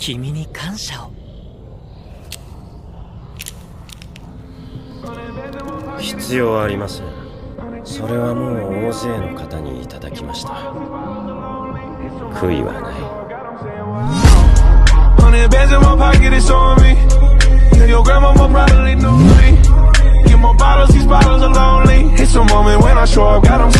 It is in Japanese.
君に感謝を必要ありませんそれはもう大勢の方にいただきました悔いはない Your grandma probably knew me. Get more bottles, these bottles are lonely. It's a moment when I show up, got them.